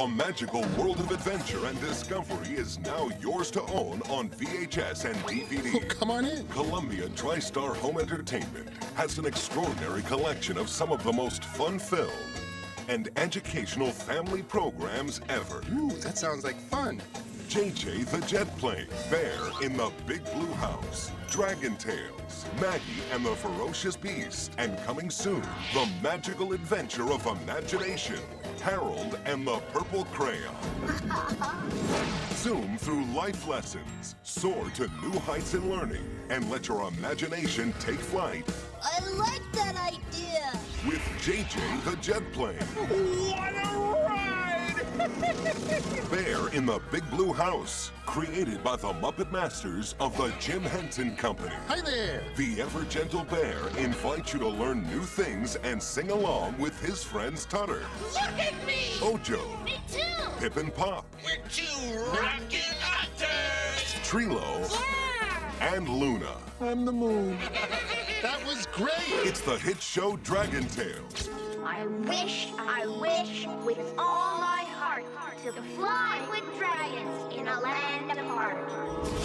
A magical world of adventure and discovery is now yours to own on VHS and DVD. Come on in. Columbia TriStar Home Entertainment has an extraordinary collection of some of the most fun-filled and educational family programs ever. Ooh, that sounds like fun. JJ the Jet Plane, Bear in the Big Blue House, Dragon Tales, Maggie and the Ferocious Beast, and coming soon, The Magical Adventure of Imagination, Harold and the Purple Crayon. Zoom through life lessons, soar to new heights in learning, and let your imagination take flight I like that idea. with JJ the Jet Plane. What a ride! Bear in the Big Blue House, created by the Muppet Masters of the Jim Henson Company. Hi there. The ever gentle bear invites you to learn new things and sing along with his friends Tutter, Look at me. Ojo, Me too. Pip and Pop, We're two rocket actors! Treelo, Yeah. and Luna. I'm the moon. That was great. It's the hit show Dragon Tales. I wish, I wish with all my heart to fly with dragons in a land apart.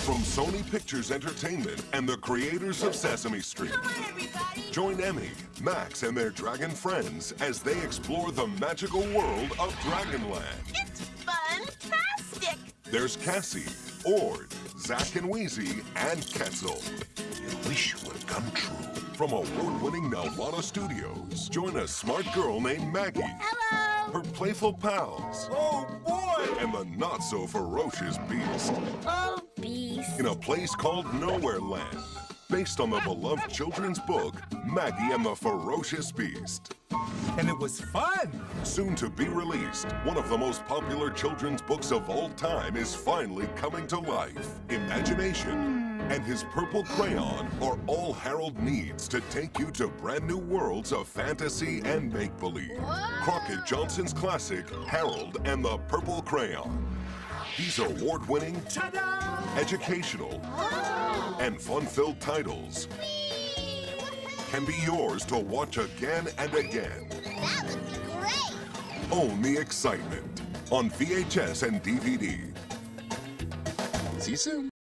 From Sony Pictures Entertainment and the creators of Sesame Street. Come on, everybody. Join Emmy, Max, and their dragon friends as they explore the magical world of Dragonland. It's fantastic. There's Cassie, Ord, Zak and Wheezie, and Quetzal. Your wish will come true. From award-winning Nelvana Studios, join a smart girl named Maggie. Her playful pals, Oh boy! and the not-so-ferocious Beast Oh, beast. in a place called Nowhere Land, based on the beloved children's book, Maggie and the Ferocious Beast. And it was fun! Soon to be released, one of the most popular children's books of all time is finally coming to life. Imagination and his purple crayon are all Harold needs to take you to brand new worlds of fantasy and make-believe. Crockett Johnson's classic, Harold and the Purple Crayon. These award-winning, educational, and fun-filled titles can be yours to watch again and again. That was great. Own the excitement on VHS and DVD. See you soon.